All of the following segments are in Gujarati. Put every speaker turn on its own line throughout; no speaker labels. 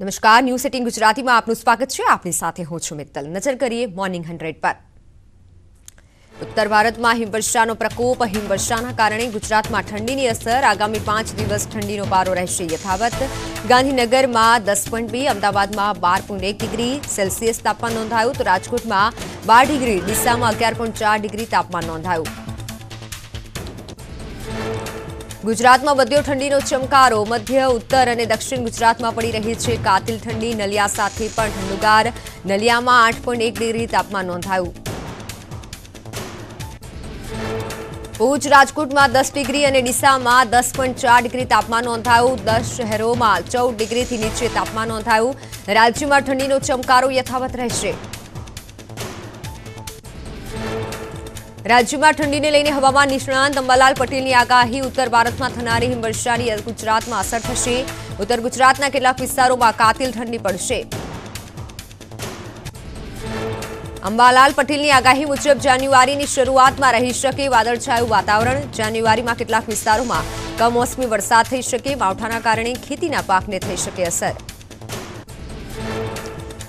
નમસ્કાર ન્યૂઝ એટીન ગુજરાતીમાં આપનું સ્વાગત છે. આપની સાથે હું છું મિત્તલ. નજર કરીએ મોર્નિંગ હંડ્રેડ પર. ઉત્તર ભારતમાં હિમવર્ષાનો પ્રકોપ. હિમવર્ષાના કારણે ગુજરાતમાં ઠંડીની અસર. આગામી પાંચ દિવસ ઠંડીનો પારો રહેશે યથાવત. ગાંધીનગરમાં દસ પોઈન્ટ બે, અમદાવાદમાં બાર પોઈન્ટ એક ડિગ્રી સેલ્સિયસ તાપમાન નોંધાયું. તો રાજકોટમાં બાર ડિગ્રી, ડીસામાં અગિયાર ચાર ડિગ્રી તાપમાન નોંધાયું. ગુજરાતમાં વધ્યો ઠંડીનો ચમકારો. મધ્ય, ઉત્તર અને દક્ષિણ ગુજરાતમાં પડી રહી છે કાતિલ ઠંડી. નલિયા સાથે પણ ઠંડુગાર. નલિયામાં આઠ પોઈન્ટ એક ડિગ્રી તાપમાન નોંધાયું. ભુજ, રાજકોટમાં દસ ડિગ્રી અને ડીસામાં દસ પોઈન્ટ ચાર ડિગ્રી તાપમાન નોંધાયું. દસ શહેરોમાં ચૌદ ડિગ્રીથી નીચે તાપમાન નોંધાયું. રાજ્યમાં ઠંડીનો ચમકારો યથાવત રહેશે. રાજ્યમાં ઠંડીને લઈને હવામાન નિષ્ણાંત અંબાલાલ પટેલની આગાહી, ઉત્તર ભારતમાં થનારી હિમવર્ષાની ગુજરાતમાં અસર થશે. ઉત્તર ગુજરાતના કેટલાક વિસ્તારોમાં કાતિલ ઠંડી પડશે. અંબાલાલ પટેલની આગાહી મુજબ જાન્યુઆરીની શરૂઆતમાં રહી શકે વાદળછાયું વાતાવરણ. જાન્યુઆરીમાં કેટલાક વિસ્તારોમાં કમોસમી વરસાદ થઈ શકે. માવઠાના કારણે ખેતીના પાકને થઈ શકે અસર.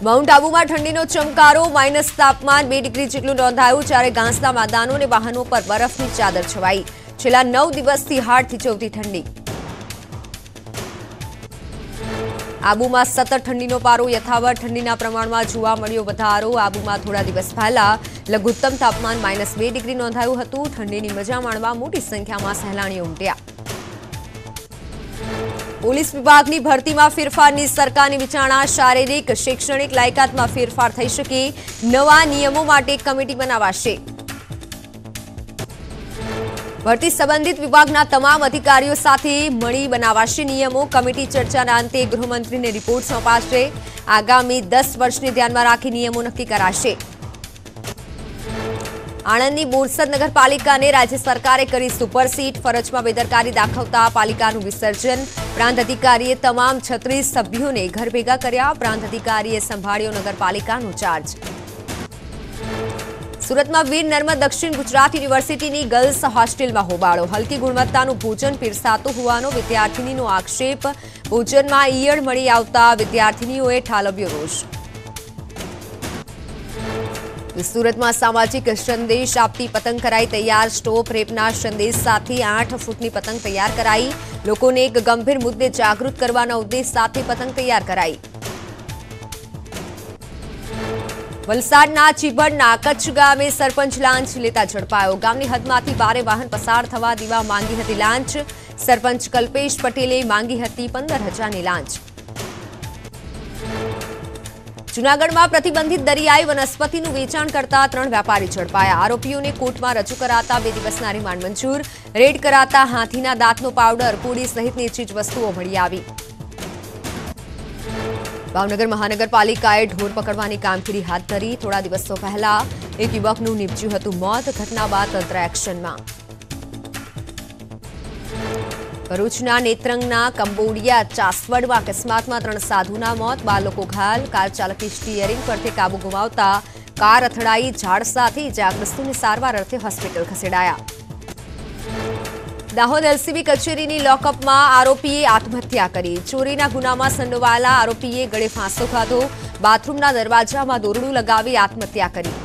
માઉન્ટ આબુમાં ઠંડીનો ચમકારો, માઇનસ તાપમાન, બે ડિગ્રી જેટલું નોંધાયું, જ્યારે ઘાસના મેદાનો અને વાહનો પર બરફની ચાદર છવાઈ. છેલ્લા નવ દિવસથી હાડ થીચવતી ઠંડી. આબુમાં સતત ઠંડીનો પારો યથાવત, ઠંડીના પ્રમાણમાં જોવા મળ્યો વધારો. આબુમાં થોડા દિવસ પહેલા લઘુત્તમ તાપમાન માઇનસ બે ડિગ્રી નોંધાયું હતું. ઠંડીની મજા માણવા મોટી સંખ્યામાં સહેલાણીઓ ઉમટ્યા. પોલીસ વિભાગની ભરતીમાં ફેરફારની સરકારની વિચારણા, શારીરિક, શૈક્ષણિક લાયકાતમાં ફેરફાર થઈ શકે, નવા નિયમો માટે કમિટી બનાવાશે. ભરતી સંબંધિત વિભાગના તમામ અધિકારીઓ સાથે મળી બનાવાશે નિયમો. કમિટી ચર્ચાના અંતે ગૃહમંત્રીને રિપોર્ટ સોંપાશે. આગામી દસ વર્ષને ધ્યાનમાં રાખી નિયમો નક્કી કરાશે. આણંદની બોરસદ નગરપાલિકાને રાજ્ય સરકારે કરી સુપરસીટ ફરજમાં બેદરકારી દાખવતા પાલિકાનું વિસર્જન. પ્રાંત અધિકારીએ તમામ છત્રીસ સભ્યોને ઘર ભેગા કર્યા. પ્રાંત અધિકારીએ સંભાળ્યો નગરપાલિકાનો ચાર્જ. સુરતમાં વીર નર્મદ દક્ષિણ ગુજરાત યુનિવર્સિટીની ગર્લ્સ હોસ્ટેલમાં હોબાળો. હલકી ગુણવત્તાનું ભોજન પીરસાતું હોવાનો વિદ્યાર્થીનીનો આક્ષેપ. ભોજનમાં ઈયળ મળી આવતા વિદ્યાર્થીનીઓએ ઠાલવ્યો રોષ. સુરતમાં સામાજિક સંદેશ આપતી પતંગ કરાઈ તૈયાર. સ્ટોપ રેપના સંદેશ સાથે આઠ ફૂટની પતંગ તૈયાર કરાઈ. લોકોને એક ગંભીર મુદ્દે જાગૃત કરવાના ઉદ્દેશ સાથે પતંગ તૈયાર કરાઈ. વલસાડના ચીબડના કચ્છ ગામે સરપંચ લાંચ લેતા ઝડપાયો. ગામની હદમાંથી ભારે વાહન પસાર થવા દેવા માંગી હતી લાંચ. સરપંચ કલ્પેશ પટેલે માંગી હતી પંદર હજારની લાંચ. જૂનાગઢમાં પ્રતિબંધિત દરિયાઈ વનસ્પતિનું વેચાણ કરતા ત્રણ વેપારી ઝડપાયા. આરોપીઓને કોર્ટમાં રજૂ કરાતા બે દિવસના રિમાન્ડ મંજૂર. રેડ કરાતા હાથીના દાંતનો પાવડર, પૂરી સહિતની ચીજ વસ્તુઓ મળી આવી. ભાવનગર મહાનગરપાલિકાએ ઢોર પકડવાની કામગીરી હાથ ધરી. થોડા દિવસો પહેલા એક યુવકનું નીપજ્યું હતું મોત. ઘટના બાદ તંત્ર એક્શનમાં. ભરૂચના નેત્રંગના કંબોડિયા ચાસવડમાં અકસ્માતમાં ત્રણ સાધુના મોત બાર લોકો ઘાયલ, કાર ચાલકે સ્ટીયરિંગ પરથી કાબુ ગુમાવતા કાર અથડાઈ ઝાડ સાથે ઇજાગ્રસ્તોની સારવાર અર્થે હોસ્પિટલ ખસેડાયા. દાહોદ એલસીબી કચેરીની લોકઅપમાં આરોપીએ આત્મહત્યા કરી. ચોરીના ગુનામાં સંડોવાયેલા આરોપીએ ગળે ફાંસો ખાધો, બાથરૂમના દરવાજામાં દોરડું લગાવી આત્મહત્યા કરી.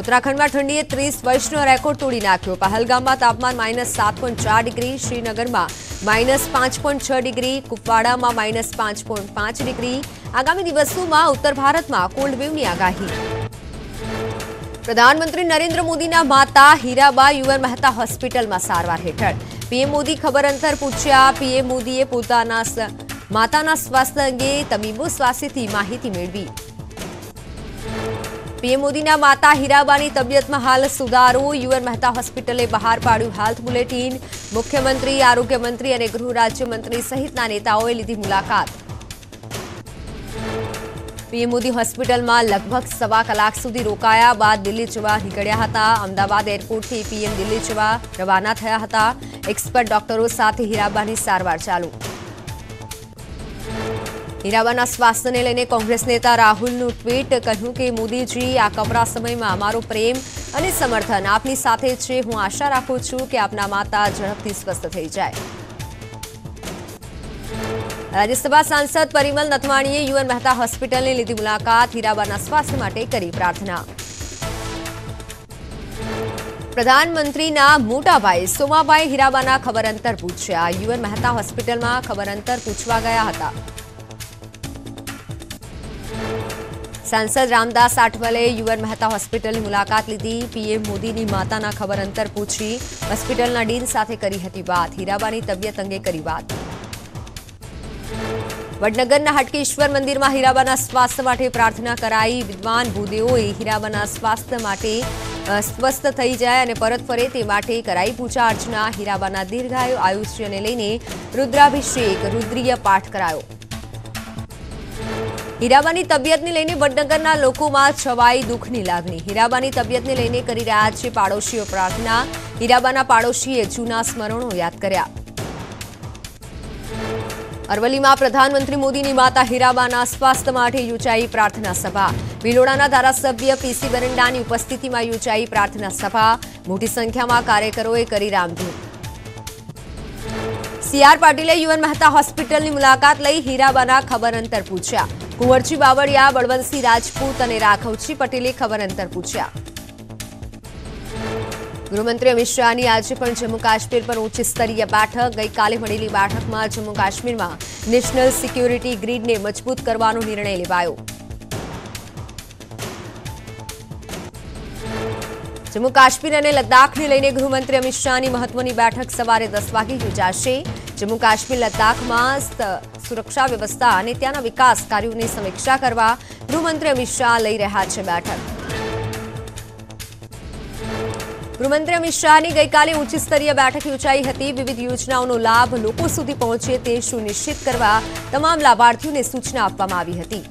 ઉત્તરાખંડમાં ઠંડીએ ત્રીસ વર્ષનો રેકોર્ડ તોડી નાખ્યો. પહલગામમાં તાપમાન માઇનસ ડિગ્રી, શ્રીનગરમાં માઇનસ ડિગ્રી, કુપવાડામાં માઇનસ ડિગ્રી. આગામી દિવસોમાં ઉત્તર ભારતમાં કોલ્ડ આગાહી. પ્રધાનમંત્રી નરેન્દ્ર મોદીના માતા હીરાબા યુવન મહેતા હોસ્પિટલમાં સારવાર હેઠળ. પીએમ મોદી ખબર અંતર પૂછ્યા. પીએમ મોદીએ પોતાના માતાના સ્વાસ્થ્ય અંગે તબીબો સ્વાસ્થ્યથી માહિતી મેળવી. પીએમ મોદીના માતા હીરાબાની તબિયતમાં હાલ સુધારો. યુએન મહેતા હોસ્પિટલે બહાર પાડ્યું હેલ્થ બુલેટિન. મુખ્યમંત્રી, આરોગ્ય મંત્રી અને ગૃહ રાજ્યમંત્રી સહિતના નેતાઓએ લીધી મુલાકાત. પીએમ મોદી હોસ્પિટલમાં લગભગ સવા કલાક સુધી રોકાયા બાદ દિલ્હી જવા નીકળ્યા હતા. અમદાવાદ એરપોર્ટથી પીએમ દિલ્હી જવા રવાના થયા હતા. એક્સપર્ટ ડોક્ટરો સાથે હીરાબાની સારવાર ચાલુ. હીરાબાના સ્વાસ્થ્યને લઈને કોંગ્રેસ નેતા રાહુલનું ટ્વીટ કહ્યું કે, મોદીજી, આ કપરા સમયમાં અમારો પ્રેમ અને સમર્થન આપની સાથે છે. હું આશા રાખું છું કે આપના માતા ઝડપથી સ્વસ્થ થઈ જાય. રાજ્યસભા સાંસદ પરિમલ નથવાણીએ યુએન મહેતા હોસ્પિટલની લીધી મુલાકાત. હીરાબાના સ્વાસ્થ્ય માટે કરી પ્રાર્થના. પ્રધાનમંત્રીના મોટા ભાઈ સોમાભાઈ હીરાબાના ખબર અંતર પૂછ્યા. યુએન મહેતા હોસ્પિટલમાં ખબર અંતર પૂછવા ગયા હતા. સાંસદ રામદાસ આઠવલે યુએન મહેતા હોસ્પિટલની મુલાકાત લીધી. પીએમ મોદીની માતાના ખબર અંતર પૂછી હોસ્પિટલના ડીન સાથે કરી હતી વાત. હીરાબાની તબિયત અંગે કરી વાત. વડનગરના હટકેશ્વર મંદિરમાં હીરાબાના સ્વાસ્થ્ય માટે પ્રાર્થના કરાઈ. વિદ્વાન ભૂદેવોએ હીરાબાના સ્વાસ્થ્ય માટે સ્વસ્થ થઈ જાય અને પરત ફરે તે માટે કરાઈ પૂજા અર્ચના. હીરાબાના દીર્ઘાયુ, આયુષ્યને લઈને રુદ્રાભિષેક, રુદ્રીય પાઠ કરાયો. હીરાબાની તબિયતને લઈને વડનગરના લોકોમાં છવાઈ દુઃખની લાગણી. હીરાબાની તબિયતને લઈને કરી રહ્યા છે પાડોશીઓ પ્રાર્થના. હીરાબાના પાડોશીએ જૂના સ્મરણો યાદ કર્યા. અરવલ્લીમાં પ્રધાનમંત્રી મોદીની માતા હીરાબાના સ્વાસ્થ્ય માટે યોજાઈ પ્રાર્થના સભા. ભિલોડાના ધારાસભ્ય પીસી બરંડાની ઉપસ્થિતિમાં યોજાઈ પ્રાર્થના સભા. મોટી સંખ્યામાં કાર્યકરોએ કરી રામધૂન. સીઆર પાટીલે યુએન મહેતા હોસ્પિટલની મુલાકાત લઈ હીરાબાના ખબર અંતર પૂછ્યા. કુંવરજી બાવળિયા, બળવંતસિંહ રાજપૂત અને રાઘવજી પટેલે ખબર અંતર પૂછ્યા. ગૃહમંત્રી અમિત શાહની આજે પણ જમ્મુ કાશ્મીર પર ઉચ્ચ સ્તરીય બેઠક. ગઈકાલે મળેલી બેઠકમાં જમ્મુ કાશ્મીરમાં નેશનલ સિક્યોરિટી ગ્રીડને મજબૂત કરવાનો નિર્ણય લેવાયો. જમ્મુ કાશ્મીર અને લદ્દાખને લઈને ગૃહમંત્રી અમિત શાહની મહત્વની બેઠક સવારે દસ વાગે યોજાશે. જમ્મુ કાશ્મીર લદ્દાખમાં સુરક્ષા વ્યવસ્થા અને ત્યાંના વિકાસ કાર્યોની સમીક્ષા કરવા ગૃહમંત્રી અમિત શાહ લઈ રહ્યા છે બેઠક. ગૃહમંત્રી અમિત શાહની ગઈકાલે ઉચ્ચ સ્તરીય બેઠક યોજાઈ હતી. વિવિધ યોજનાઓનો લાભ લોકો સુધી પહોંચે તે સુનિશ્ચિત કરવા તમામ લાભાર્થીઓને સૂચના આપવામાં આવી હતી.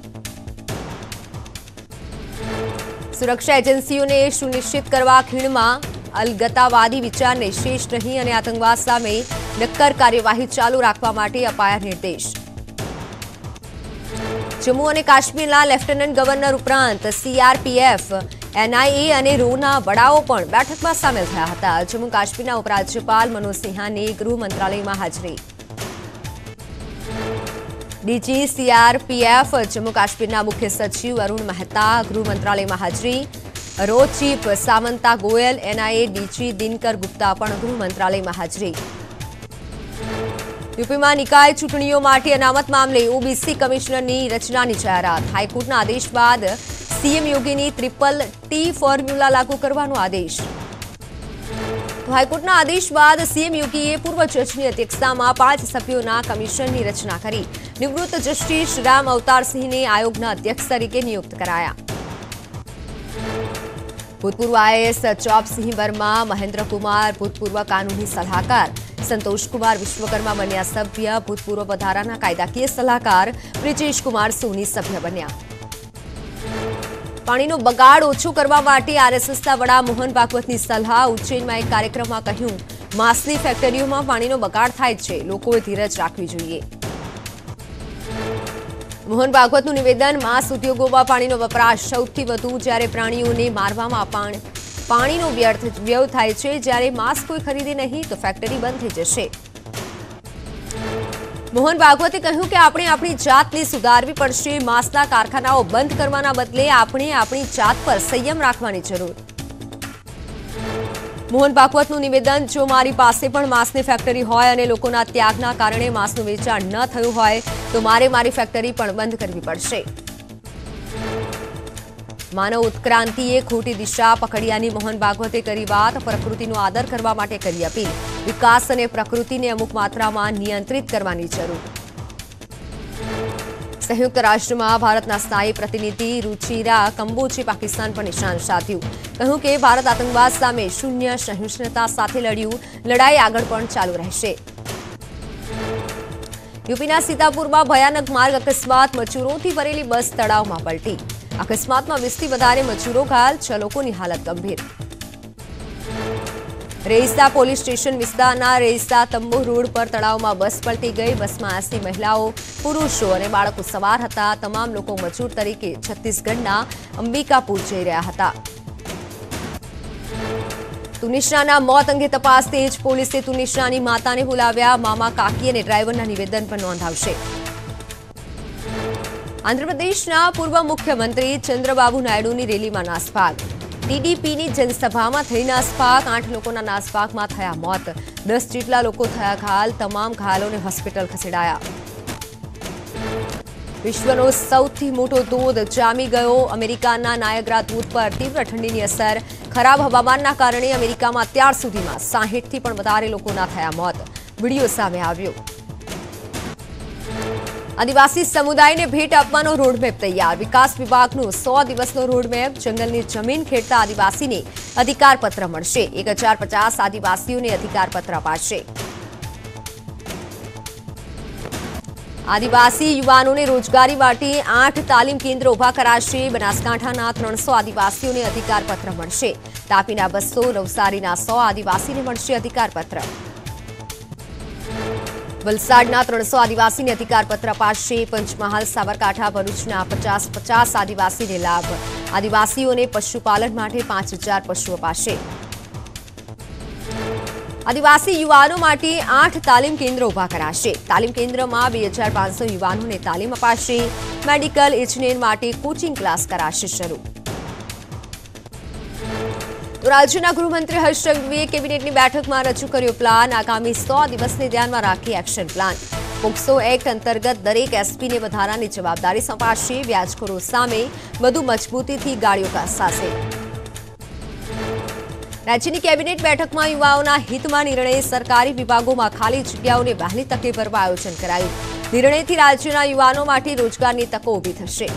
સુરક્ષા એજન્સીઓને સુનિશ્ચિત કરવા ખીણમાં અલગતાવાદી વિચારને શેષ નહીં અને આતંકવાદ સામે નક્કર કાર્યવાહી ચાલુ રાખવા માટે અપાયા નિર્દેશ. જમ્મુ અને કાશ્મીરના લેફ્ટનન્ટ ગવર્નર ઉપરાંત સીઆરપીએફ એનઆઈએ અને રોના વડાઓ પણ બેઠકમાં સામેલ થયા હતા. જમ્મુ કાશ્મીરના ઉપરાજ્યપાલ મનોજ સિંહાની ગૃહ મંત્રાલયમાં હાજરી. ડીજી સીઆરપીએફ જમ્મુ કાશ્મીરના મુખ્ય સચિવ અરુણ મહેતા ગૃહ મંત્રાલયમાં હાજરી. Row chief Samanta Goyal, NIA DG Dinkar Gupta પણ ગૃહ મંત્રાલયમાં હાજરી. યુપીમાં નિકાય ચૂંટણીઓ માટે અનામત મામલે ઓબીસી કમિશનરની રચનાની જાહેરાત. હાઈકોર્ટના આદેશ બાદ સીએમ યોગીની ટ્રિપલ ટી ફોર્મ્યુલા લાગુ કરવાનો આદેશ. હાઈકોર્ટના આદેશ બાદ સીએમ યોગીએ પૂર્વ જજની અધ્યક્ષતામાં પાંચ સભ્યોના કમિશનની રચના કરી. નિવૃત્ત જસ્ટિસ રામ અવતારસિંહને આયોગના અધ્યક્ષ તરીકે નિયુક્ત કરાયા. ભૂતપૂર્વ આઈએએસ ચોપસિંહ વર્મા મહેન્દ્રકુમાર ભૂતપૂર્વ કાનૂની સલાહકાર સંતોષકુમાર વિશ્વકર્મા બન્યા સભ્ય, ભૂતપૂર્વ વધારાના કાયદાકીય સલાહકાર કુમાર સોની સભ્ય બન્યા. પાણીનો બગાડ ઓછો કરવા માટે આરએસએસના વડા મોહન ભાગવતની સલાહ ઉજ્જૈનમાં એક કાર્યક્રમમાં કહ્યું માસની ફેક્ટરીઓમાં પાણીનો બગાડ થાય છે. લોકોએ ધીરજ રાખવી જોઈએ. મોહન ભાગવતનું નિવેદન, માંસ ઉદ્યોગોમાં પાણીનો વપરાશ સૌથી વધુ જ્યારે પ્રાણીઓને મારવામાં પણ પાણીનો વ્યર્થ વ્યય થાય છે જ્યારે માંસ કોઈ ખરીદે નહીં તો ફેક્ટરી બંધ થઈ જશે. મોહન ભાગવતે કહ્યું કે આપણે આપણી જાતને સુધારવી પડશે, માંસના કારખાનાઓ બંધ કરવાના બદલે આપણે આપણી જાત પર સંયમ રાખવાની જરૂર. મોહન ભાગવતનું નિવેદન, જો મારી પાસે પણ માંસની ફેક્ટરી હોય અને લોકોના ત્યાગના કારણે માંસનું વેચાણ ન થયું હોય, તો મારે મારી ફેક્ટરી પણ બંધ કરવી પડશે. માનવ ઉત્ક્રાંતિએ ખોટી દિશા પકડ્યાની મોહન ભાગવતે કરી વાત, પ્રકૃતિનો આદર કરવા માટે કરી અપીલ. વિકાસ અને પ્રકૃતિને અમુક માત્રામાં નિયંત્રિત કરવાની જરૂર. સંયુક્ત રાષ્ટ્રમાં ભારતના સ્થાયી પ્રતિનિધિ રુચિરા કંબોજે પાકિસ્તાન પર નિશાન સાધ્યું. કહ્યું કે ભારત આતંકવાદ સામે શૂન્ય સહિષ્ણુતા સાથે લડ્યું. લડાઈ આગળ પણ ચાલુ રહેશે. યુપીના સીતાપુરમાં ભયાનક માર્ગ અકસ્માત મજૂરોથી ભરેલી બસ તળાવમાં પલટી. અકસ્માતમાં વીસથી વધારે મજૂરો ઘાયલ છ લોકોની હાલત ગંભીર. રેઈસા પોલીસ સ્ટેશન વિસ્તારના રેઈસા તંબુ રોડ પર તળાવમાં બસ પલટી ગઈ. બસમાં એસી મહિલાઓ, પુરુષો અને બાળકો સવાર હતા. તમામ લોકો મજૂર તરીકે છત્તીસગઢના અંબિકાપુર જઈ રહ્યા હતા. તુનિશાના મોત અંગે તપાસ તેજ પોલીસે તુનિશાની માતાને બોલાવ્યા. મામા કાકી અને ડ્રાઈવરના નિવેદન પણ નોંધાવશે. આંધ્રપ્રદેશના પૂર્વ મુખ્યમંત્રી ચંદ્રબાબુ નાયડુની રેલીમાં નાસભાગ ટીડીપીની જનસભામાં થઈ નાસપાક, આઠ લોકોના નાસપાકમાં થયા મોત. દસ જેટલા લોકો થયા ઘાયલ, તમામ ઘાયલોને હોસ્પિટલ ખસેડાયા. વિશ્વનો સૌથી મોટો ધોધ જામી ગયો. અમેરિકાના નાયગ્રા ધોધ પર તીવ્ર ઠંડીની અસર. ખરાબ હવામાનના કારણે અમેરિકામાં અત્યાર સુધીમાં સાહીઠથી પણ વધારે લોકોના થયા મોત. વીડિયો સામે આવ્યો. આદિવાસી સમુદાયને ભેટ આપવાનો રોડમેપ તૈયાર. વિકાસ વિભાગનો સો દિવસનો રોડમેપ. જંગલની જમીન ખેડતા આદિવાસીને અધિકારપત્ર મળશે. એક આદિવાસીઓને અધિકારપત્ર અપાશે. આદિવાસી યુવાનોને રોજગારી માટે આઠ તાલીમ કેન્દ્ર ઊભા કરાશે. બનાસકાંઠાના ત્રણસો આદિવાસીઓને અધિકારપત્ર મળશે. તાપીના બસો, નવસારીના સો આદિવાસીને મળશે અધિકારપત્ર. વલસાડના ત્રણસો આદિવાસીને અધિકારપત્ર અપાશે પંચમહાલ, સાબરકાંઠા, ભરૂચના પચાસ પચાસ આદિવાસીને લાભ. આદિવાસીઓને પશુપાલન માટે પાંચ હજાર પશુ અપાશે આદિવાસી યુવાનો માટે આઠ તાલીમ કેન્દ્રો ઊભા કરાશે. તાલીમ કેન્દ્રમાં બે હજાર પાંચસો યુવાનોને તાલીમ અપાશે. મેડિકલ ઇજનેર માટે કોચિંગ ક્લાસ કરાશે શરૂ. તો રાજ્યના ગૃહમંત્રી હર્ષ કેબિનેટની બેઠકમાં રજૂ કર્યો પ્લાન આગામી સો દિવસને ધ્યાનમાં રાખી એક્શન પ્લાન પોક્સો એક્ટ અંતર્ગત દરેક એસપીને વધારાની જવાબદારી સોંપાશે. વ્યાજખોરો સામે વધુ મજબૂતીથી ગાડીઓ કસાશે રાજ્યની કેબિનેટ બેઠકમાં યુવાઓના હિતમાં નિર્ણય સરકારી વિભાગોમાં ખાલી જગ્યાઓને વહેલી તકે ભરવા આયોજન કરાયું. નિર્ણયથી રાજ્યના યુવાનો માટે રોજગારની તકો ઊભી થશે.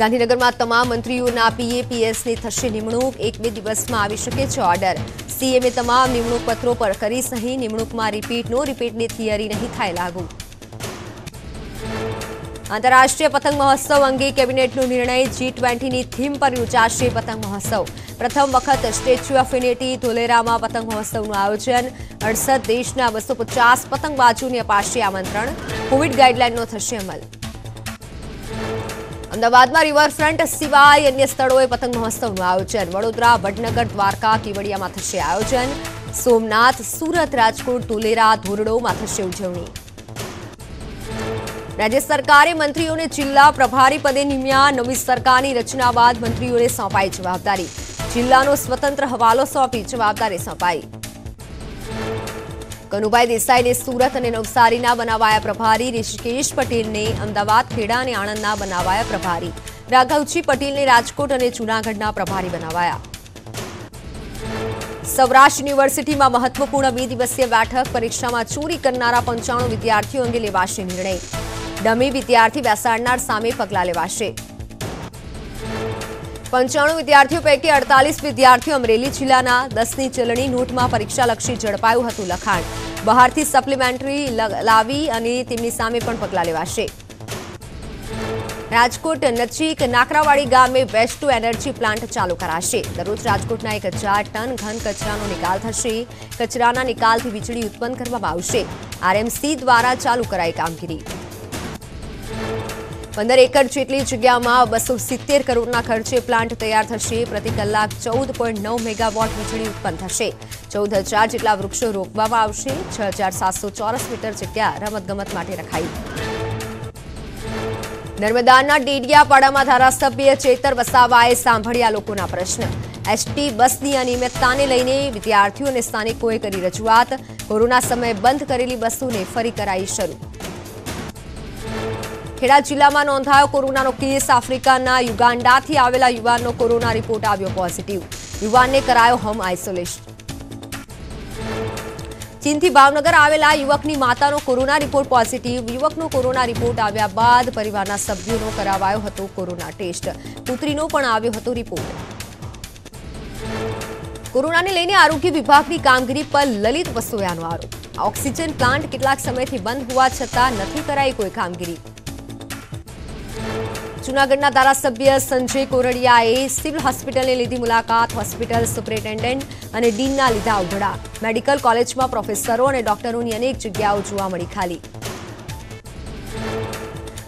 ગાંધીનગરમાં તમામ મંત્રીઓના પીએપીએસની થશે નિમણૂક. એક બે દિવસમાં આવી શકે છે ઓર્ડર. સીએમએ તમામ નિમણૂક પત્રો પર કરી સહી. નિમણૂકમાં રિપીટ, નો રિપીટની થિયરી નહીં થાય લાગુ. આંતરરાષ્ટ્રીય પતંગ મહોત્સવ અંગે કેબિનેટનો નિર્ણય જી ટ્વેન્ટીની થીમ પર યોજાશે પતંગ મહોત્સવ. પ્રથમ વખત સ્ટેચ્યુ ઓફ યુનિટી ધોલેરામાં પતંગ મહોત્સવનું આયોજન. અડસઠ દેશના બસો પતંગબાજોને અપાશે આમંત્રણ. કોવિડ ગાઈડલાઇનનો થશે અમલ. અમદાવાદમાં રિવરફ્રન્ટ સિવાય અન્ય સ્થળોએ પતંગ મહોત્સવનું આયોજન. વડોદરા, વડનગર, દ્વારકા, કેવડિયામાં થશે આયોજન. સોમનાથ, સુરત, રાજકોટ, ધોલેરા, ધોરડોમાં થશે ઉજવણી. રાજ્ય સરકારે મંત્રીઓને જિલ્લા પ્રભારી પદે નિમ્યા. નવી સરકારની રચના બાદ મંત્રીઓને સોંપાઈ જવાબદારી. જિલ્લાનો સ્વતંત્ર હવાલો સોંપી જવાબદારી સોંપાઈ. કનુભાઈ દેસાઈને સુરત અને નવસારીના બનાવાયા પ્રભારી ઋષિકેશ પટેલને અમદાવાદ ખેડા અને આણંદના બનાવાયા પ્રભારી. રાઘવજી પટેલને રાજકોટ અને જૂનાગઢના પ્રભારી બનાવાયા. સૌરાષ્ટ્ર યુનિવર્સિટીમાં મહત્વપૂર્ણ બે દિવસીય બેઠક પરીક્ષામાં ચોરી કરનારા પંચાણું વિદ્યાર્થીઓ અંગે લેવાશે નિર્ણય. ડમી વિદ્યાર્થી બેસાડનાર સામે પગલાં લેવાશે. પંચાણું વિદ્યાર્થીઓ પૈકી અડતાલીસ વિદ્યાર્થીઓ અમરેલી જિલ્લાના દસની ચલણી નોટમાં પરીક્ષાલક્ષી ઝડપાયું હતું લખાણ. બહારથી સપ્લિમેન્ટરી લાવી અને તેમની સામે પણ પગલાં લેવાશે. રાજકોટ નજીક નાકરાવાડી ગામે વેસ્ટ ટુ એનર્જી પ્લાન્ટ ચાલુ કરાશે. દરરોજ રાજકોટના એક હજાર ટન ઘન કચરાનો નિકાલ થશે. કચરાના નિકાલથી વીજળી ઉત્પન્ન કરવામાં આવશે. આરએમસી દ્વારા ચાલુ કરાઈ કામગીરી. પંદર એકર જેટલી જગ્યામાં બસો સિત્તેર કરોડના ખર્ચે પ્લાન્ટ તૈયાર થશે. પ્રતિ કલાક ચૌદ પોઈન્ટ નવ મેગાવોટ વીજળી ઉત્પન્ન થશે. ચૌદ હજાર જેટલા વૃક્ષો રોપવામાં આવશે. છ હજાર સાતસો ચોરસ મીટર જગ્યા રમતગમત માટે રખાઈ. નર્મદાના ડેડિયાપાડામાં ધારાસભ્ય ચેતર વસાવાએ સાંભળ્યા લોકોના પ્રશ્ન. એસટી બસની અનિયમિતતાને લઈને વિદ્યાર્થીઓ અને સ્થાનિકોએ કરી રજૂઆત. કોરોના સમયે બંધ કરેલી બસોને ફરી કરાઈ શરૂ. ખેડા જિલ્લામાં નોંધાયો કોરોનાનો કેસ આફ્રિકાના યુગાન્ડાથી આવેલા યુવાનનો કોરોના રિપોર્ટ આવ્યો પોઝિટિવ. યુવાનને કરાયો હોમ આઇસોલેશન. ચીનથી ભાવનગર આવેલા યુવકની માતાનો કોરોના રિપોર્ટ પોઝિટિવ. યુવકનો કોરોના રિપોર્ટ આવ્યા બાદ પરિવારના સભ્યોનો કરાવાયો હતો કોરોના ટેસ્ટ. પુત્રીનો પણ આવ્યો હતો રિપોર્ટ. કોરોનાને લઈને આરોગ્ય વિભાગની કામગીરી પર લલિત વસોયાનો આરોપ. ઓક્સિજન પ્લાન્ટ કેટલાક સમયથી બંધ હોવા છતાં નથી કરાઈ કોઈ કામગીરી. જૂનાગઢના ધારાસભ્ય સંજય કોરડિયાએ સિવિલ હોસ્પિટલને લીધી મુલાકાત. હોસ્પિટલ સુપરિન્ટેન્ડન્ટ અને ડીનના લીધા ઉઘડા. મેડિકલ કોલેજમાં પ્રોફેસરો અને ડોક્ટરોની અનેક જગ્યાઓ જોવા મળી ખાલી.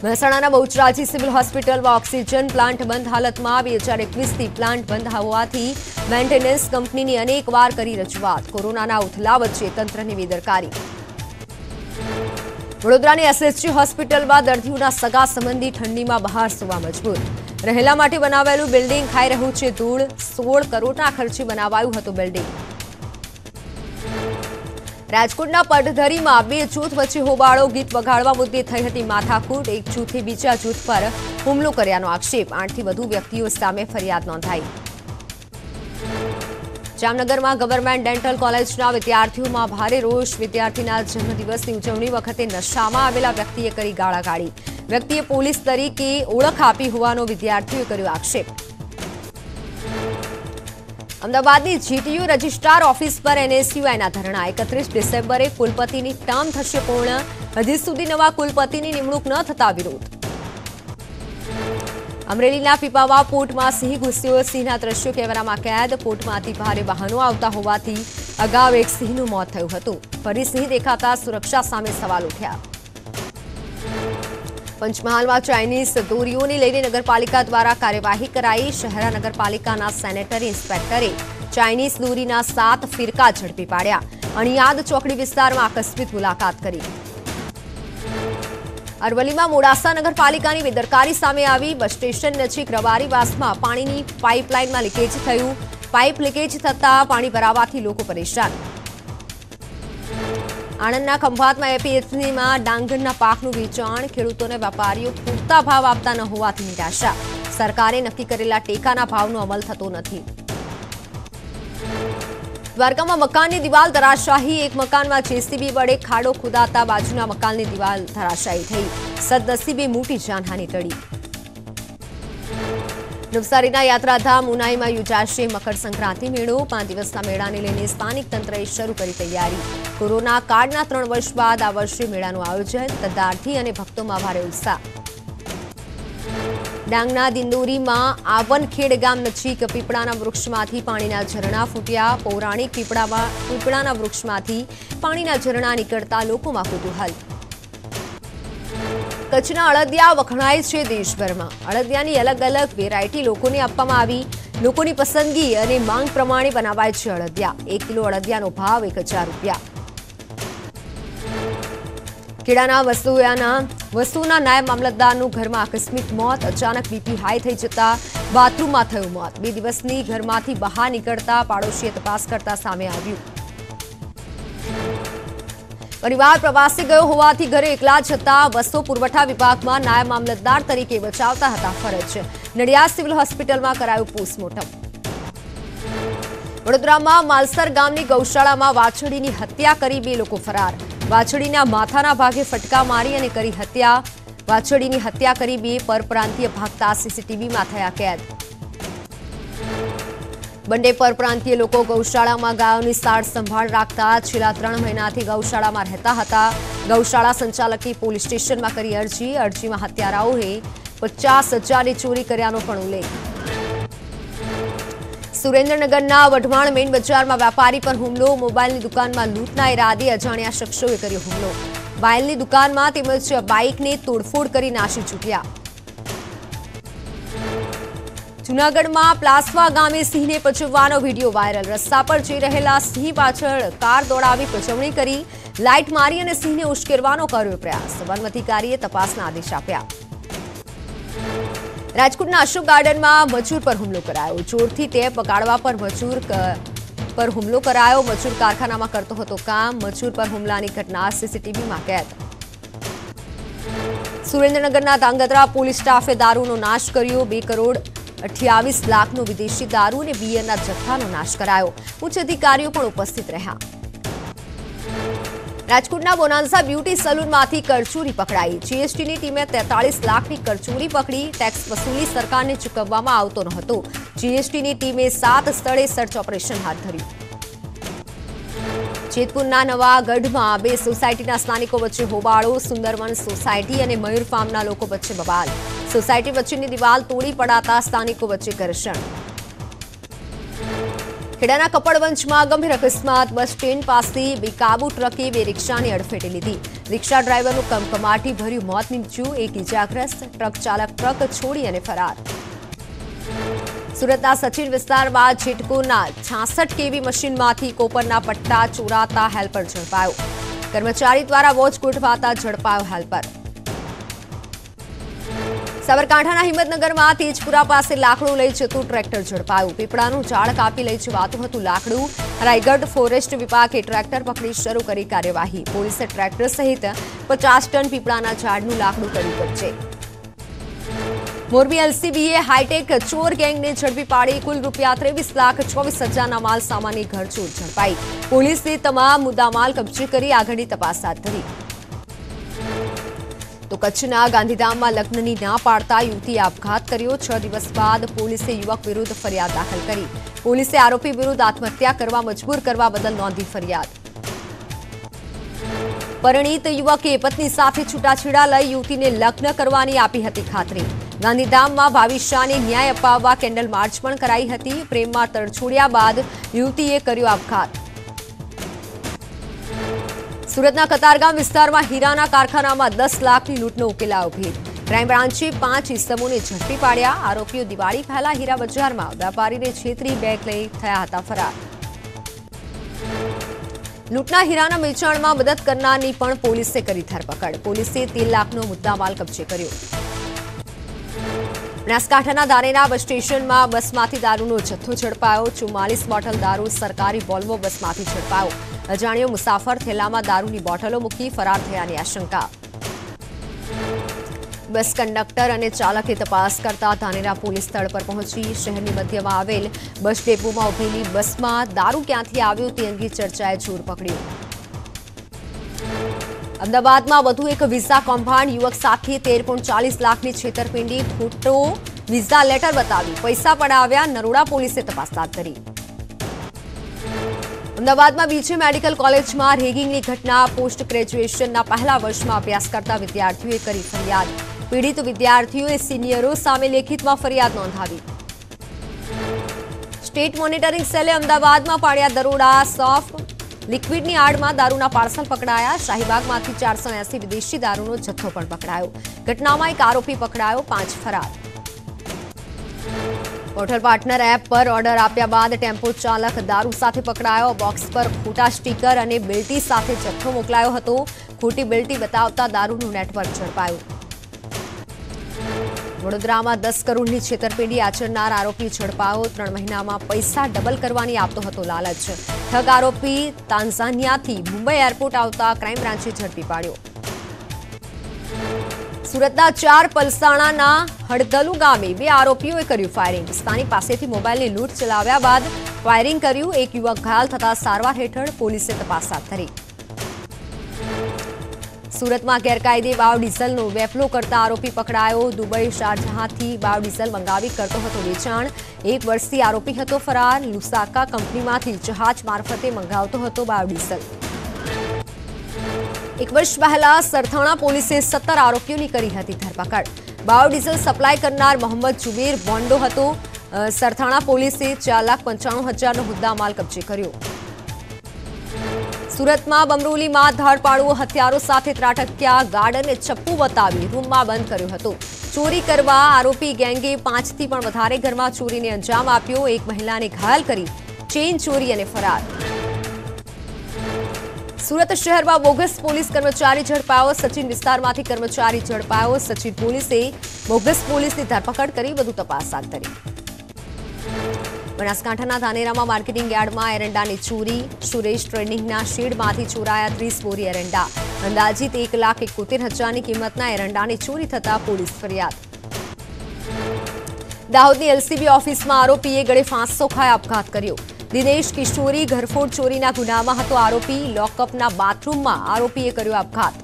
મહેસાણાના બહુચરાજી સિવિલ હોસ્પિટલમાં ઓક્સિજન પ્લાન્ટ બંધ હાલતમાં બે હજાર એકવીસથી પ્લાન્ટ બંધ હોવાથી મેન્ટેનન્સ કંપનીની અનેકવાર કરી રજૂઆત. કોરોનાના ઉથલા વચ્ચે તંત્રની બેદરકારી. વડોદરાની એસએસજી હોસ્પિટલમાં દર્દીઓના સગા સંબંધી ઠંડીમાં બહાર સુવા મજબૂર. રહેલા માટે બનાવેલું બિલ્ડિંગ ખાઈ રહ્યું છે ધૂળ. સોળ કરોડના ખર્ચે બનાવાયું હતું બિલ્ડિંગ. રાજકોટના પડધરીમાં બે જૂથ વચ્ચે હોબાળો ગીત વગાડવા મુદ્દે થઈ હતી માથાકૂટ. એક જૂથે બીજા જૂથ પર હુમલો કર્યાનો આક્ષેપ. આઠથી વધુ વ્યક્તિઓ સામે ફરિયાદ નોંધાઈ. જામનગરમાં ગવર્મેન્ટ ડેન્ટલ કોલેજના વિદ્યાર્થીઓમાં ભારે રોષ. વિદ્યાર્થીના જન્મદિવસની ઉજવણી વખતે નશામાં આવેલા વ્યક્તિએ કરી ગાળાગાળી. વ્યક્તિએ પોલીસ તરીકે ઓળખ આપી હોવાનો વિદ્યાર્થીઓએ કર્યો આક્ષેપ. અમદાવાદની જીટીયુ રજિસ્ટ્રાર ઓફિસ પર એનએસયુઆઈના ધરણા. એકત્રીસ ડિસેમ્બરે કુલપતિની ટર્મ થશે પૂર્ણ. હજી સુધી નવા કુલપતિની નિમણૂક ન થતા વિરોધ. અમરેલીના પીપાવા પોર્ટમાં સિંહ ઘૂસ્યો. સિંહના દ્રશ્યો કેમેરામાં કેદ. પોર્ટમાંથી ભારે વાહનો આવતા હોવાથી અગાઉ એક સિંહનું મોત થયું હતું. ફરી સિંહ દેખાતા સુરક્ષા સામે સવાલ ઉઠ્યા. પંચમહાલમાં ચાઇનીઝ દોરીઓને લઈને નગરપાલિકા દ્વારા કાર્યવાહી કરાઈ. શહેરા નગરપાલિકાના સેનેટરી ઇન્સ્પેક્ટરે ચાઇનીઝ દોરીના સાત ફિરકા ઝડપી પાડ્યા. અણિયાદ ચોકડી વિસ્તારમાં આકસ્મિક મુલાકાત કરી. અરવલ્લીમાં મોડાસા નગરપાલિકાની બેદરકારી સામે આવી. બસ સ્ટેશન નજીક રવારીવાસમાં પાણીની પાઇપલાઇનમાં લીકેજ થયું. પાઇપ લીકેજ થતાં પાણી ભરાવાથી લોકો પરેશાન. આણંદના ખંભાતમાં એપીએમસીમાં ડાંગરના પાકનું વેચાણ. ખેડૂતોને વેપારીઓ પૂરતા ભાવ આપતા ન હોવાથી નિરાશા. સરકારે નક્કી કરેલા ટેકાના ભાવનો અમલ થતો નથી. દ્વારકામાં મકાનની દિવાલ ધરાશાહી એક મકાનમાં જેસીબી વડે ખાડો ખોદાતા બાજુના મકાનની દિવાલ ધરાશાયી થઈ. સદનસીબે મોટી જાનહાની ટળી. નવસારીના યાત્રાધામ ઉનાઈમાં યોજાશે મકર સંક્રાંતિ મેળો. પાંચ દિવસના મેળાને લઈને સ્થાનિક તંત્રએ શરૂ કરી તૈયારી. કોરોના કાળના ત્રણ વર્ષ બાદ આ વર્ષે મેળાનું આયોજન, તદ્દાર્થી અને ભક્તોમાં ભારે ઉત્સાહ. ડાંગના દિંદોરીમાં આવનખેડ ગામ નજીક પીપળાના વૃક્ષમાંથી પાણીના ઝરણા ફૂટ્યા. પૌરાણિક પીપળામાં પીપળાના વૃક્ષમાંથી પાણીના ઝરણા નીકળતા લોકોમાં કુતૂહલ કચ્છના અળદિયા વખણાય છે દેશભરમાં. અળદિયાની અલગ અલગ વેરાયટી લોકોને આપવામાં આવી. લોકોની પસંદગી અને માંગ પ્રમાણે બનાવાય છે અળદિયા. એક કિલો અળદિયાનો ભાવ એક રૂપિયા. કેળાના વસ્તુયાના વસ્તુના નાયબ મામલતદારનું ઘરમાં આકસ્મિક મોત. અચાનક બીપી હાઈ થઈ જતા બાથરૂમમાં થયું મોત. બે દિવસની ઘરમાંથી બહાર નીકળતા પાડોશીએ તપાસ કરતા સામે આવ્યું. પરિવાર પ્રવાસે ગયો હોવાથી ઘરે એકલા જતા વસ્તુ પુરવઠા વિભાગમાં નાયબ મામલતદાર તરીકે બચાવતા હતા. ફરજ નડિયાદ સિવિલ હોસ્પિટલમાં કરાયું પોસ્ટમોર્ટમ. વડોદરામાં માલસર ગામની ગૌશાળામાં વાછડીની હત્યા કરી બે લોકો ફરાર. વાછડીના માથાના ભાગે ફટકા મારી અને કરી હત્યા. વાછડીની હત્યા કરી બે પરપ્રાંતીય ભાગતા સીસીટીવીમાં થયા કેદ. બંને પરપ્રાંતીય લોકો ગૌશાળામાં ગાયોની સાર સંભાળ રાખતા છેલ્લા ત્રણ મહિનાથી ગૌશાળામાં રહેતા હતા. ગૌશાળા સંચાલકની પોલીસ સ્ટેશનમાં કરી અરજી. અરજીમાં હત્યારાઓએ પચાસ હજારની ચોરી કર્યાનો પણ ઉલ્લેખ. સુરેન્દ્રનગરના વઢવાણ મેઇન બજારમાં વેપારી પર હુમલો. મોબાઈલની દુકાનમાં લૂંટના ઇરાદે અજાણ્યા શખ્સોએ કર્યો હુમલો. બાઇલની દુકાનમાં તેમજ બાઇકને તોડફોડ કરી નાસી છૂટ્યા જૂનાગઢમાં પ્લાસવા ગામે સિંહને પચવવાનો વીડિયો વાયરલ. રસ્તા પર જઈ રહેલા સિંહ પાછળ કાર દોડાવી પચવણી કરી. લાઇટ મારી અને સિંહને ઉશ્કેરવાનો કર્યો પ્રયાસ. વન અધિકારીએ તપાસના આદેશ આપ્યા. રાજકોટના અશોક ગાર્ડનમાં મજૂર પર હુમલો કરાયો. જોરથી તે પગાડવા પર મજૂર પર હુમલો કરાયો. મજૂર કારખાનામાં કરતો હતો કામ. મજૂર પર હુમલાની ઘટના સીસીટીવીમાં કેદ. સુરેન્દ્રનગરના ધાંગધ્રા પોલીસ સ્ટાફે દારૂનો નાશ કર્યો. બે કરોડ અઠ્યાવીસ લાખનો વિદેશી દારૂ અને બિયરના જથ્થાનો નાશ કરાયો. ઉચ્ચ અધિકારીઓ પણ ઉપસ્થિત રહ્યા. રાજકોટના બોનાન્સા બ્યુટી સલૂનમાંથી કરચોરી પકડાઈ. જીએસટીની ટીમે તેતાળીસ લાખની કરચોરી પકડી, ટેક્સ વસૂલી સરકારને ચૂકવવામાં આવતો નહોતો. જીએસટીની ટીમે સાત સ્થળે સર્ચ ઓપરેશન હાથ ધર્યું. જેતપુરના નવા ગઢમાં બે સોસાયટીના સ્થાનિકો વચ્ચે હોબાળો, સુંદરવન સોસાયટી અને મયુર ફાર્મના લોકો વચ્ચે બબાલ. સોસાયટી વચ્ચેની દિવાલ તોડી પડાતા સ્થાનિકો વચ્ચે ઘર્ષણ. ખેડાના કપડવંજમાં ગંભીર અકસ્માત, બસ સ્ટેન્ડ પાસે બેકાબુ ટ્રકે બે રિક્ષાને અડફેટે લીધી. રિક્ષા ડ્રાઈવરનું કમકમાટી ભર્યું, મોત નીપજ્યું. એક ઇજાગ્રસ્ત ટ્રક ચાલક ટ્રક છોડી અને ફરાર. સુરતના સચિન વિસ્તારમાં જેટકોના છાસઠ કેવી મશીનમાંથી કોપરના પટ્ટા ચોરાતા હેલ્પર ઝડપાયો. કર્મચારી દ્વારા વોચ ગોઠવાતા ઝડપાયો હેલ્પર. સાબરકાંઠાના હિંમતનગરમાં તેજપુરા પાસે લાકડું લઈ જતું ટ્રેક્ટર ઝડપાયું. પીપળાનું ઝાડ કાપી લઈ જવાતું હતું લાકડું. રાયગઢ ફોરેસ્ટ વિભાગે ટ્રેક્ટર પકડી શરૂ કરી કાર્યવાહી. પોલીસે ટ્રેક્ટર સહિત પચાસ ટન પીપળાના ઝાડનું લાકડું કર્યું પડશે મોરબી એલસીબીએ હાઈટેક ચોર ગેંગને ઝડપી પાડી કુલ રૂપિયા ત્રેવીસ લાખ ચોવીસ હજારના માલ સામાનની ઘરચોર ઝડપાઈ. પોલીસે તમામ મુદ્દામાલ કબજે કરી આગળની તપાસ હાથ ધરી. તો કચ્છના ગાંધીધામમાં લગ્નની ના પાડતા યુવતીએ આપઘાત કર્યો. છ દિવસ બાદ પોલીસે યુવક વિરુદ્ધ ફરિયાદ દાખલ કરી. પોલીસે આરોપી વિરુદ્ધ આત્મહત્યા કરવા મજબૂર કરવા બદલ નોંધી ફરિયાદ. પરિણીત યુવકે પત્ની સાથે છૂટાછેડા લઈ યુવતીને લગ્ન કરવાની આપી હતી ખાતરી. ગાંધીધામમાં ભાવિશાને ન્યાય અપાવવા કેન્ડલ માર્ચ પણ કરાઈ હતી. પ્રેમમાં તડછોડ્યા બાદ યુવતીએ કર્યો આપઘાત. સુરતના કતારગામ વિસ્તારમાં હીરાના કારખાનામાં દસ લાખની લૂંટનો ઉકેલાયો ભેદ ક્રાઇમ બ્રાન્ચે પાંચ ઇસમોને ઝડપી પાડ્યા. આરોપીઓ દિવાળી પહેલા હીરા બજારમાં વેપારીને છેતરી બેગ લઈ થયા હતા ફરાર. લૂંટના હીરાના વેચાણમાં મદદ કરનારની પણ પોલીસે કરી ધરપકડ. પોલીસે તેર લાખનો મુદ્દામાલ કબજે કર્યો. બનાસકાંઠાના દારેના બસ સ્ટેશનમાં બસમાંથી દારૂનો જથ્થો ઝડપાયો. ચુમ્માલીસ બોટલ દારૂ સરકારી વોલ્વો બસમાંથી ઝડપાયો. અજાણ્યો મુસાફર થેલામાં દારૂની બોટલો મૂકી ફરાર થયાની આશંકા. બસ કંડક્ટર અને ચાલકે તપાસ કરતા ધાનેરા પોલીસ સ્થળ પર પહોંચી શહેરની મધ્યમાં આવેલ બસ ડેપોમાં ઉભેલી બસમાં દારૂ ક્યાંથી આવ્યો તે અંગે ચર્ચાએ જોર પકડ્યું. અમદાવાદમાં વધુ એક વિઝા કૌભાંડ યુવક સાથે તેર લાખની છેતરપિંડી, ખોટો વિઝા લેટર બતાવી. પૈસા પડાવ્યા, નરોડા પોલીસે તપાસ હાથ ધરી અમદાવાદમાં બીજે મેડિકલ કોલેજમાં રેગિંગની ઘટના પોસ્ટ ગ્રેજ્યુએશનના પહેલા વર્ષમાં અભ્યાસ કરતા વિદ્યાર્થીઓએ કરી ફરિયાદ. પીડિત વિદ્યાર્થીઓએ સિનિયરો સામે લેખિતમાં ફરિયાદ નોંધાવી. સ્ટેટ મોનિટરિંગ સેલે અમદાવાદમાં પાડ્યા દરોડા સોફ્ટ લિક્વિડની આડમાં દારૂના પાર્સલ પકડાયા. શાહીબાગમાંથી ચારસો એસી વિદેશી દારૂનો જથ્થો પણ પકડાયો. ઘટનામાં એક આરોપી પકડાયો, પાંચ ફરાર. હોટલ પાર્ટનર એપ પર ઓર્ડર આપ્યા બાદ ટેમ્પો ચાલક દારૂ સાથે પકડાયો, બોક્સ પર ખોટા સ્ટીકર અને બિલ્ટી સાથે જથ્થો મોકલાયો હતો. ખોટી બિલ્ટી બતાવતા દારૂનું નેટવર્ક ઝડપાયું. વડોદરામાં દસ કરોડની છેતરપિંડી આચરનાર આરોપી ઝડપાયો. ત્રણ મહિનામાં પૈસા ડબલ કરવાની આપતો હતો લાલચ. ઠગ આરોપી તાન્ઝાનિયાથી મુંબઈ એરપોર્ટ આવતા ક્રાઇમ બ્રાન્ચે ઝડપી પાડ્યો. સુરતના ચાર પલસાણાના હડદલુ ગામે બે આરોપીઓએ કર્યું ફાયરિંગ સ્થાનિક પાસેથી મોબાઈલની લૂંટ ચલાવ્યા બાદ ફાયરિંગ કર્યું. એક યુવક ઘાયલ થતા સારવાર હેઠળ પોલીસે તપાસ હાથ ધરી. સુરતમાં ગેરકાયદે બાયોડીઝલનો વેફલો કરતા આરોપી પકડાયો. દુબઈ શારજહાંથી બાયોડીઝલ મંગાવી કરતો હતો વેચાણ. એક વર્ષથી આરોપી હતો ફરાર. લુસાકા કંપનીમાંથી જહાજ મારફતે મંગાવતો હતો બાયોડીઝલ. એક વર્ષ પહેલા સરથાણા પોલીસે સત્તર આરોપીઓની કરી હતી ધરપકડ. બાયોડીઝલ સપ્લાય કરનાર મોહમ્મદ જુબેર બોન્ડો હતો. સરથાણા પોલીસે ચાર લાખ પંચાણું હજારનો મુદ્દામાલ કબજે કર્યો. સુરતમાં બમરોલીમાં ધાડપાડુઓ હથિયારો સાથે ત્રાટક્યા ગાર્ડને ચપ્પુ બતાવી રૂમમાં બંધ કર્યો હતો. ચોરી કરવા આરોપી ગેંગે પાંચથી પણ વધારે ઘરમાં ચોરીને અંજામ આપ્યો. એક મહિલાને ઘાયલ કરી ચેઇન ચોરી અને ફરાર. સુરત શહેરમાં બોગસ પોલીસ કર્મચારી ઝડપાયો. સચિન વિસ્તારમાંથી કર્મચારી ઝડપાયો. સચિન પોલીસે બોગસ પોલીસની ધરપકડ કરી, વધુ તપાસ હાથ ધરી. બનાસકાંઠાના ધાનેરામાં માર્કેટિંગ યાર્ડમાં એરંડાની ચોરી. સુરેશ ટ્રેડિંગના શેડમાંથી ચોરાયા ત્રીસ બોરી એરંડા. અંદાજીત એક લાખ એકોતેર હજારની કિંમતના એરંડાની ચોરી થતા પોલીસ ફરિયાદ. દાહોદની એલસીબી ઓફિસમાં આરોપીએ ગળે ફાંસો ખાઈ આપઘાત કર્યો. દિનેશ કિશોરી ઘરફોડ ચોરીના ગુનામાં હતો આરોપી. લોકઅપના બાથરૂમમાં આરોપીએ કર્યો આપઘાત.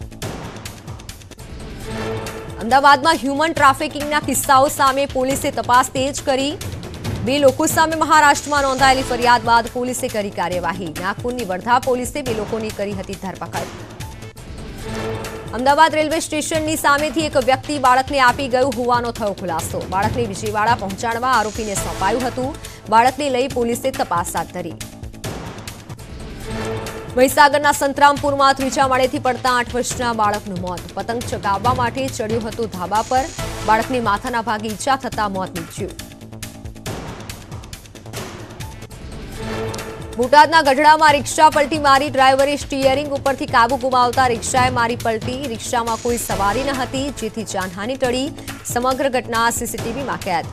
અમદાવાદમાં હ્યુમન ટ્રાફિકિંગના કિસ્સાઓ સામે પોલીસે તપાસ તેજ કરી. બે લોકો સામે મહારાષ્ટ્રમાં નોંધાયેલી ફરિયાદ બાદ પોલીસે કરી કાર્યવાહી. નાગપુરની વર્ધા પોલીસે બે લોકોની કરી હતી ધરપકડ. અમદાવાદ રેલવે સ્ટેશનની સામેથી એક વ્યક્તિ બાળકને આપી ગયું હોવાનો થયો ખુલાસો. બાળકને વિજયવાડા પહોંચાડવા આરોપીને સોંપાયું હતું. બાળકને લઈ પોલીસે તપાસ હાથ ધરી. મહીસાગરના સંતરામપુરમાં ત્રીજા માળેથી પડતા આઠ વર્ષના બાળકનું મોત. પતંગ ચગાવવા માટે ચડ્યું હતું ધાબા પર. બાળકને માથાના ભાગે ઈજા થતા મોત નીપજ્યું. બોટાદના ગઢડામાં રિક્ષા પલટી મારી ડ્રાઈવરે સ્ટીયરિંગ ઉપરથી કાબુ ગુમાવતા રિક્ષાએ મારી પલટી. રિક્ષામાં કોઈ સવારી ન હતી, જેથી જાનહાની ટળી. સમગ્ર ઘટના સીસીટીવીમાં કેદ.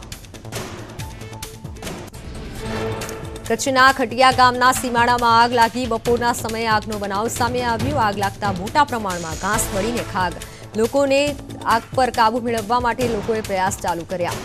કચ્છના ખટિયા ગામના સીમાડામાં આગ લાગી. બપોરના સમયે આગનો બનાવ સામે આવ્યો. આગ લાગતા મોટા પ્રમાણમાં ઘાસ બળીને ખાગ. લોકોને આગ પર કાબુ મેળવવા માટે લોકોએ પ્રયાસ ચાલુ કર્યા.